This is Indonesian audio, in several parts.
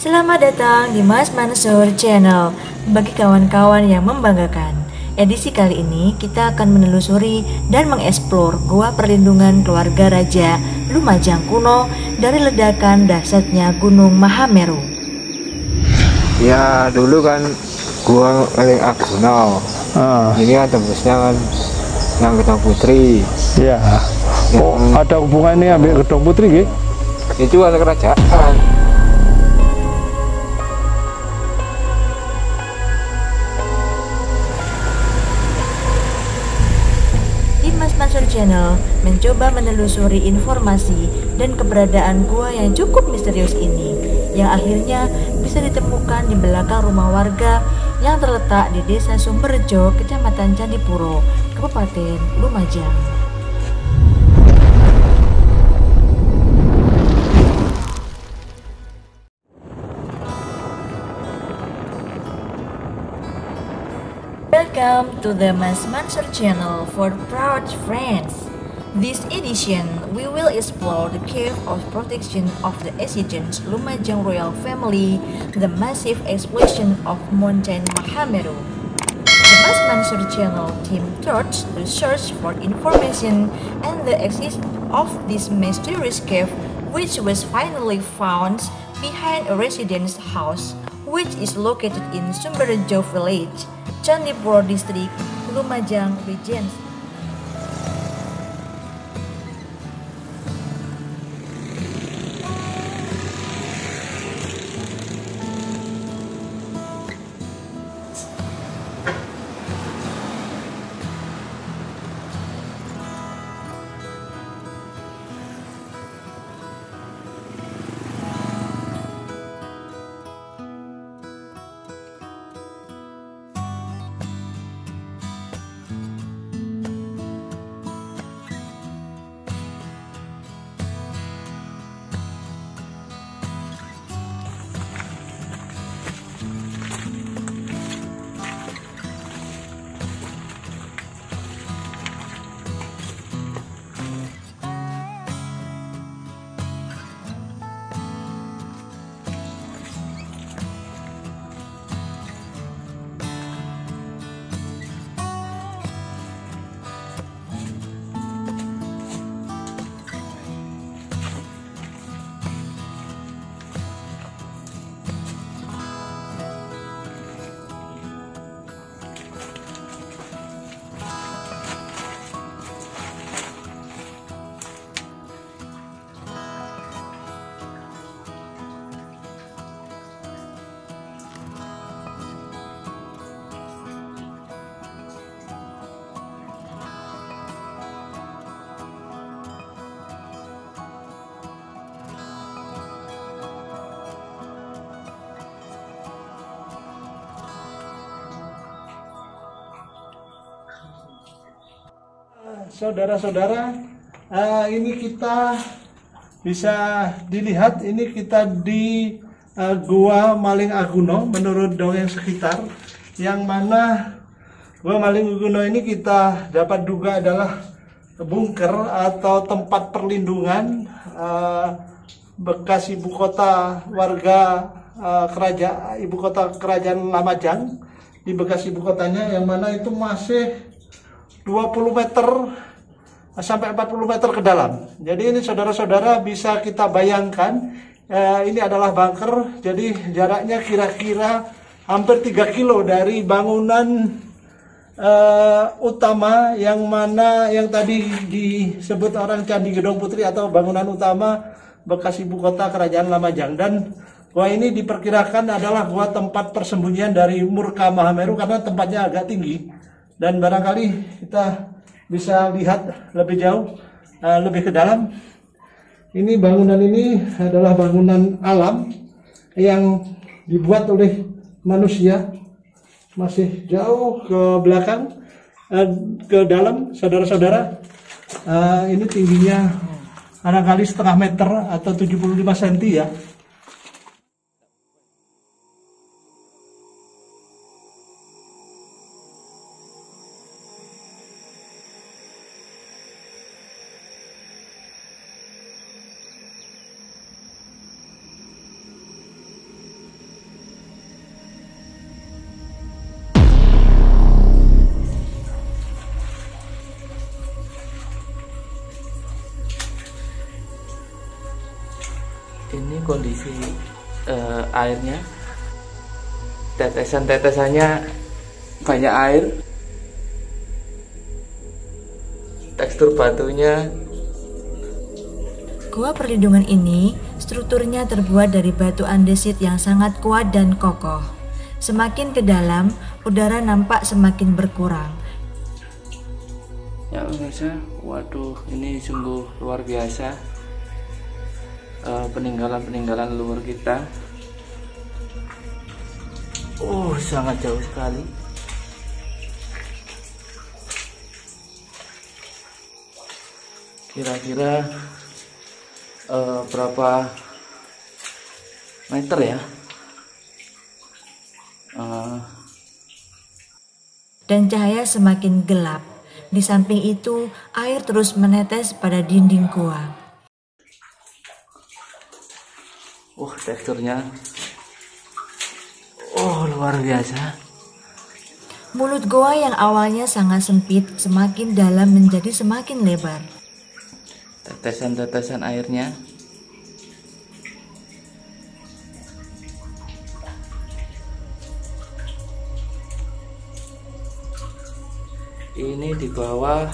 Selamat datang di Mas Mansur Channel. Bagi kawan-kawan yang membanggakan Edisi kali ini kita akan menelusuri dan mengeksplor Gua Perlindungan Keluarga Raja Lumajang kuno Dari ledakan dahsyatnya Gunung Mahameru. Ya dulu kan gua paling Arjuna Ah, Ini kan tembusnya kan yang Gedong Putri. Ya. Oh, Yang- ada hubungannya ambil gedong putri gitu? Itu ada kerajaan mencoba menelusuri informasi dan keberadaan gua yang cukup misterius ini yang akhirnya bisa ditemukan di belakang rumah warga yang terletak di Desa Sumberjo, Kecamatan Candipuro, Kabupaten Lumajang. Welcome to the Mas Mansur channel for proud friends. This edition, we will explore the cave of protection of the ancient Lumajang royal family, the massive explosion of Mountain Mahameru. The Mas Mansur channel team turns to search for information and the existence of this mysterious cave, which was finally found behind a residence house, which is located in Sumberjo village, Candipuro district, Lumajang Regency. Saudara-saudara, eh, ini kita bisa dilihat ini kita di eh, Gua Maling Aguno menurut dongeng sekitar yang mana Gua Maling Aguno ini kita dapat duga adalah bunker atau tempat perlindungan eh, bekas ibu kota warga eh, kerajaan ibu kota kerajaan Lamajang di bekas ibu kotanya yang mana itu masih 20 meter sampai 40 meter ke dalam. Jadi ini saudara-saudara bisa kita bayangkan eh, ini adalah bunker. Jadi jaraknya kira-kira hampir 3 kilo dari bangunan eh, utama yang mana yang tadi disebut orang Candi Gedong Putri atau bangunan utama bekas ibu kota kerajaan Lamajang dan gua ini diperkirakan adalah gua tempat persembunyian dari Murka Mahameru karena tempatnya agak tinggi dan barangkali kita bisa lihat lebih jauh eh, lebih ke dalam. Ini bangunan ini adalah bangunan alam yang dibuat oleh manusia. Masih jauh ke belakang eh, ke dalam saudara-saudara. Eh, ini tingginya barangkali setengah meter atau 75 cm ya kondisi uh, airnya. Tetesan-tetesannya banyak air. Tekstur batunya. Gua perlindungan ini strukturnya terbuat dari batu andesit yang sangat kuat dan kokoh. Semakin ke dalam, udara nampak semakin berkurang. Ya pemirsa, waduh ini sungguh luar biasa peninggalan peninggalan-peninggalan leluhur kita. Oh sangat jauh sekali. Kira-kira uh, berapa meter ya uh, dan cahaya semakin gelap di samping itu air terus menetes pada dinding gua uh teksturnya. Oh luar biasa. Mulut goa yang awalnya sangat sempit semakin dalam menjadi semakin lebar. Tetesan-tetesan airnya. Ini di bawah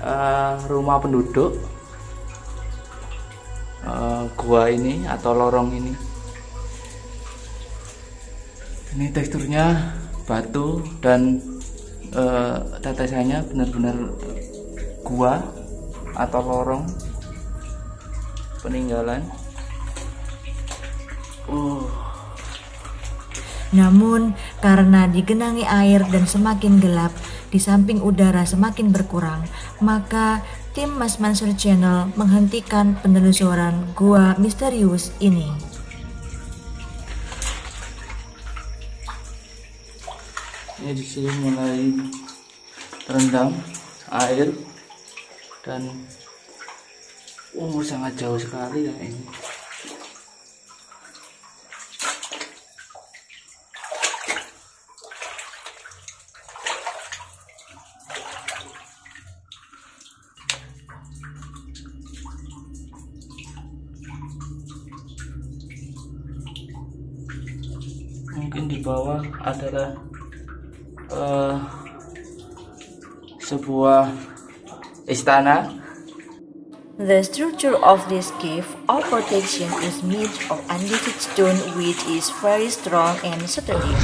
uh, rumah penduduk gua ini atau lorong ini ini teksturnya batu dan uh, tetesannya benar-benar gua atau lorong peninggalan. Uh. Namun karena digenangi air dan semakin gelap, di samping udara semakin berkurang, maka tim Mas Mansur Channel menghentikan penelusuran gua misterius ini. Ini di sini mulai terendam air dan uh sangat jauh sekali ya ini istana. The structure of this cave of protection is made of undated stone which is very strong and sturdy.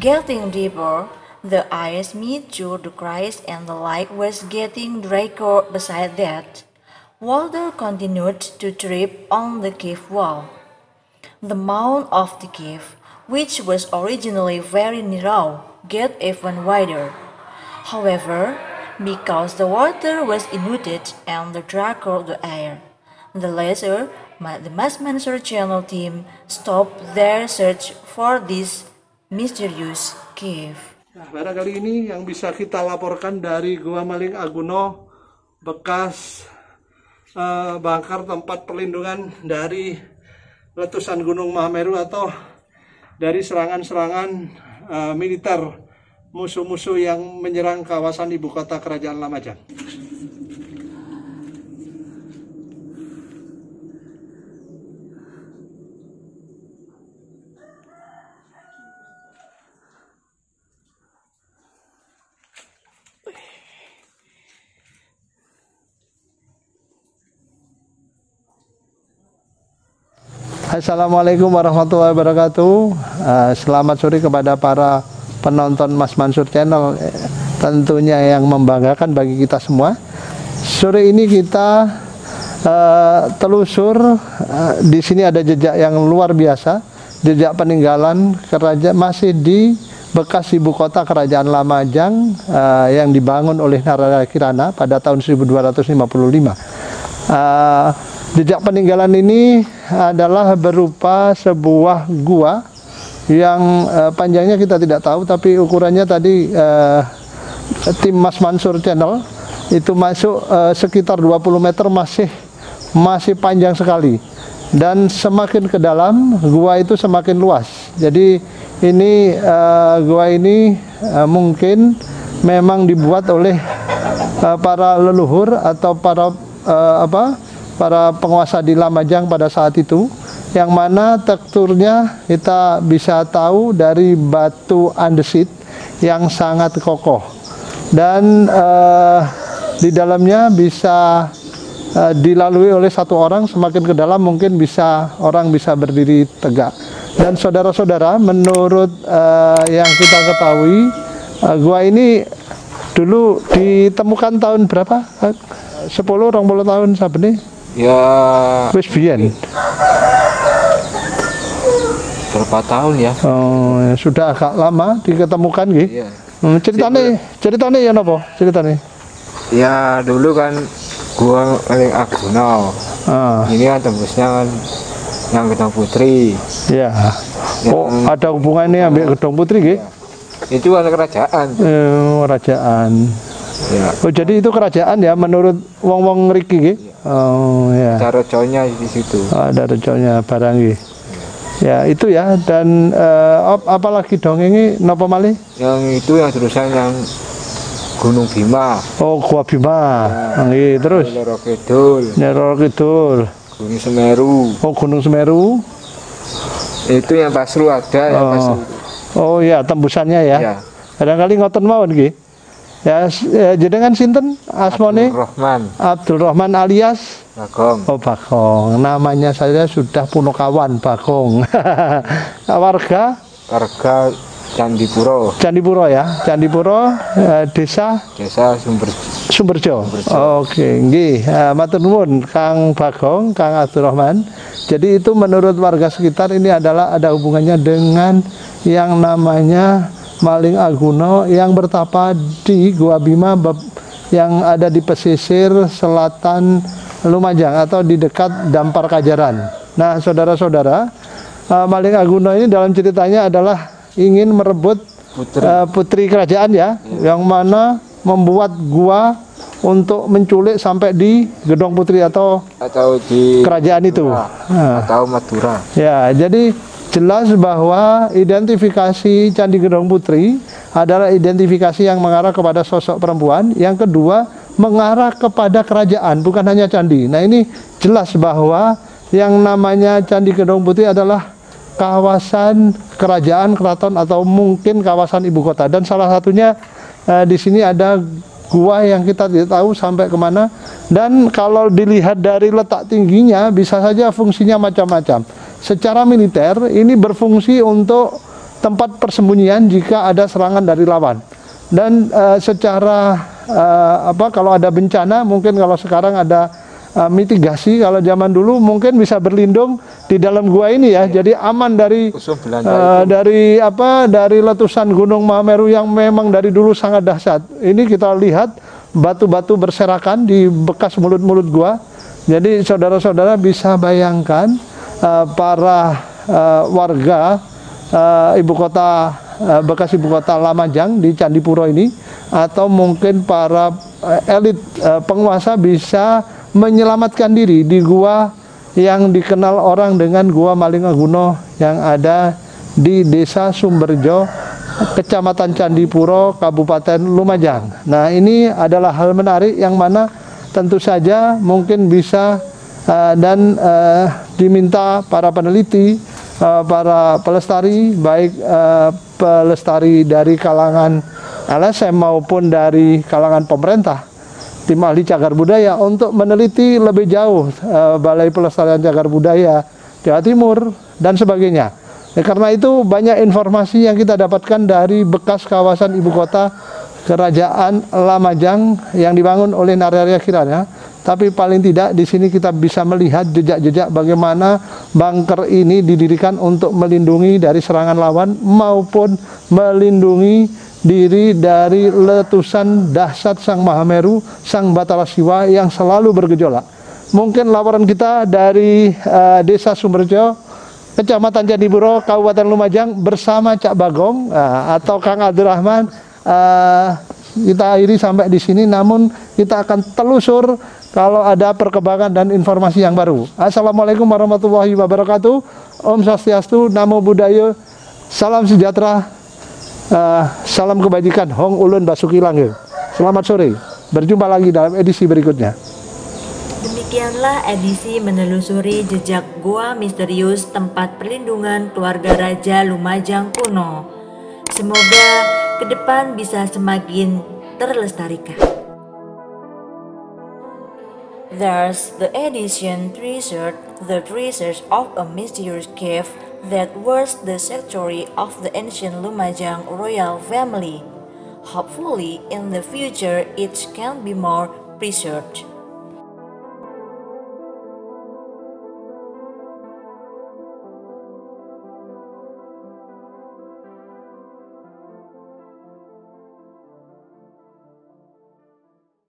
Getting deeper, the ice meet to the Christ and the light was getting darker beside that. Water continued to drip on the cave wall. The mouth of the cave, which was originally very narrow, get even wider. However, because the water was inundated and the darker the air. The laser, the Mass Mansur Channel team stopped their search for this mysterious cave. Nah, barangkali ini yang bisa kita laporkan dari Gua Maling Aguno, bekas uh, bangkar tempat perlindungan dari letusan Gunung Mahameru atau dari serangan-serangan uh, militer musuh-musuh yang menyerang kawasan ibu kota kerajaan Lamajan. Assalamualaikum warahmatullahi wabarakatuh. Uh, selamat sore kepada para penonton Mas Mansur Channel tentunya yang membanggakan bagi kita semua. Sore ini kita uh, telusur uh, di sini ada jejak yang luar biasa, jejak peninggalan kerajaan masih di bekas ibu kota kerajaan Lamajang uh, yang dibangun oleh Narada Kirana pada tahun 1255. Uh, jejak peninggalan ini adalah berupa sebuah gua yang uh, panjangnya kita tidak tahu tapi ukurannya tadi uh, tim Mas Mansur Channel itu masuk uh, sekitar 20 meter masih masih panjang sekali. Dan semakin ke dalam gua itu semakin luas. Jadi ini uh, gua ini uh, mungkin memang dibuat oleh uh, para leluhur atau para uh, apa para penguasa di Lamajang pada saat itu yang mana teksturnya kita bisa tahu dari batu andesit yang sangat kokoh dan eh, di dalamnya bisa eh, dilalui oleh satu orang semakin ke dalam mungkin bisa orang bisa berdiri tegak dan saudara-saudara menurut eh, yang kita ketahui eh, gua ini dulu ditemukan tahun berapa? Eh, 10 20 tahun sabene ya wis biyen. Berapa tahun ya Oh, ya sudah agak lama diketemukan nggih. iya Hmm, ceritane, ceritane ya napa? Ceritane. ya dulu kan gua paling Arjuna Ah, ini kan tembusnya kan yang Gedong Putri ya. Oh, ada hubungannya ambil Gedong Putri nggih? itu kan kerajaan Eh, kerajaan. ya Oh, jadi itu kerajaan ya menurut wong-wong ngriki nggih? Oh, ya. cara conya di situ ada rejonya barang nggih. Ya, itu ya dan eh, ap- apalagi dongenge napa malih? yang itu yang terusan yang Gunung Bima Oh, Gua Bima. Nggih, terus Loro Kidul Nyeror Kidul. Gunung Semeru Oh, Gunung Semeru. itu yang Pasru ada yang Oh. Pasru Oh ya, tembusannya ya. ya Kadang-kali ngoten mawon nggih. Ya, ya jenengan sinten asmane? Rahman Abdul Rahman alias Bagong Oh Bagong. Namanya saya sudah punokawan Bagong. Warga warga Candipuro Candipuro ya. Candipuro eh, desa desa Sumber Sumberjo. Oke, nggih. Eh, matur nuwun Kang Bagong, Kang Abdurrahman. Jadi itu menurut warga sekitar ini adalah ada hubungannya dengan yang namanya Maling Aguno yang bertapa di Gua Bima yang ada di pesisir selatan Lumajang atau di dekat Dampar Kajaran. Nah, saudara-saudara, eh, Maling Aguno ini dalam ceritanya adalah ingin merebut Putri. eh, putri kerajaan ya, yang mana membuat gua untuk menculik sampai di Gedong Putri atau atau di kerajaan itu. Nah, atau Madura ya, jadi jelas bahwa identifikasi Candi Gedong Putri adalah identifikasi yang mengarah kepada sosok perempuan. Yang kedua, mengarah kepada kerajaan, bukan hanya candi. Nah, ini jelas bahwa yang namanya Candi Gedong Putri adalah kawasan kerajaan, keraton atau mungkin kawasan ibu kota. Dan salah satunya eh, di sini ada gua yang kita tidak tahu sampai ke mana. Dan kalau dilihat dari letak tingginya, bisa saja fungsinya macam-macam. Secara militer, ini berfungsi untuk tempat persembunyian jika ada serangan dari lawan. Dan eh, secara eh, apa kalau ada bencana, mungkin kalau sekarang ada eh, mitigasi, kalau zaman dulu mungkin bisa berlindung di dalam gua ini ya. Jadi aman dari Eh, dari apa dari letusan Gunung Mameru yang memang dari dulu sangat dahsyat. Ini kita lihat batu-batu berserakan di bekas mulut-mulut gua. Jadi saudara-saudara bisa bayangkan eh, para eh, warga eh, ibu kota eh, bekas ibu kota Lamajang di Candipuro ini atau mungkin para eh, elit eh, penguasa bisa menyelamatkan diri di gua yang dikenal orang dengan Gua Maling Aguno yang ada di Desa Sumberjo, Kecamatan Candipuro, Kabupaten Lumajang. Nah, ini adalah hal menarik yang mana tentu saja mungkin bisa eh, dan eh, diminta para peneliti, eh, para pelestari, baik eh, pelestari dari kalangan LSM maupun dari kalangan pemerintah tim ahli cagar budaya untuk meneliti lebih jauh eh, Balai Pelestarian Cagar Budaya Jawa Timur dan sebagainya. Ya, karena itu banyak informasi yang kita dapatkan dari bekas kawasan ibu kota Kerajaan Lamajang yang dibangun oleh Nararya Kirana. Tapi paling tidak di sini kita bisa melihat jejak-jejak bagaimana bunker ini didirikan untuk melindungi dari serangan lawan maupun melindungi diri dari letusan dahsyat Sang Mahameru, Sang Batara Siwa yang selalu bergejolak. Mungkin laporan kita dari eh, Desa Sumberjo, Kecamatan Candipuro, Kabupaten Lumajang bersama Cak Bagong eh, atau Kang Abdurrahman. eh, kita akhiri sampai di sini, namun kita akan telusur kalau ada perkembangan dan informasi yang baru. Assalamualaikum warahmatullahi wabarakatuh. Om Swastiastu, Namo Buddhaya, salam sejahtera, Eh, salam kebajikan Hong Ulun Basuki Langgeng. Selamat sore. Berjumpa lagi dalam edisi berikutnya. Demikian Demikianlah edisi menelusuri jejak gua misterius tempat perlindungan keluarga Raja Lumajang kuno. Semoga ke depan bisa semakin terlestarikan. Thus, the edition treasured the treasures of a mysterious cave that was the sanctuary of the ancient Lumajang royal family. Hopefully, in the future, it can be more preserved.